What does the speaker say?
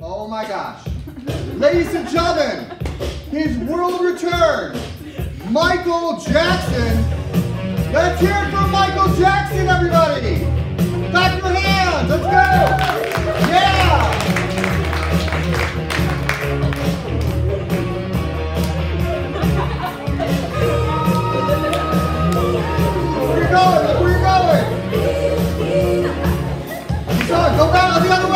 Oh my gosh. Ladies and gentlemen, his world return, Michael Jackson. Let's hear it for Michael Jackson, everybody. Clap your hands, let's go. Yeah. We're going. Tocado,